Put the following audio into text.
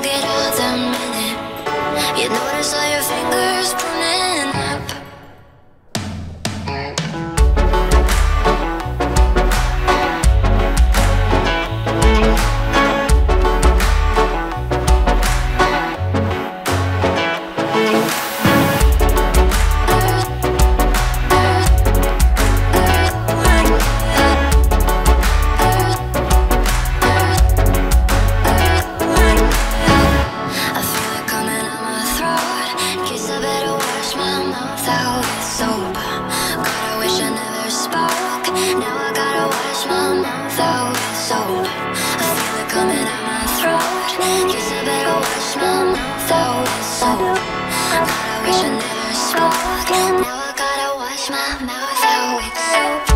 Minute. You notice all your fingers out with. God, I wish I never spoke. Now I gotta wash my mouth out with soap.